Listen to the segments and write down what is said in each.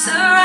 surround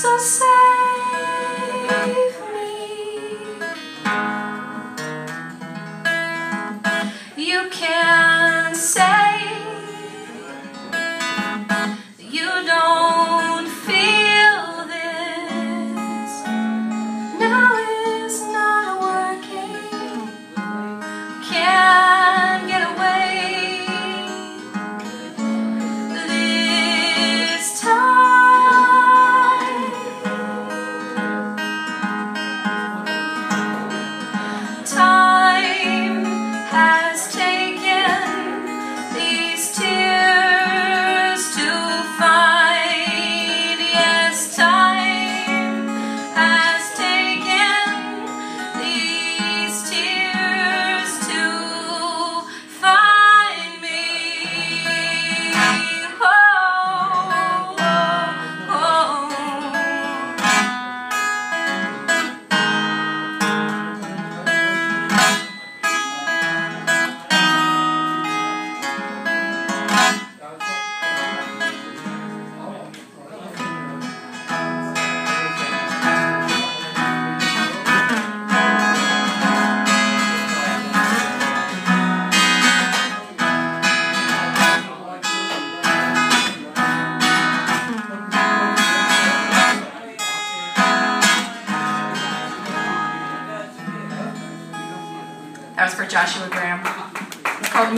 So save me. You can't save. That was for Joshua Graham. It's called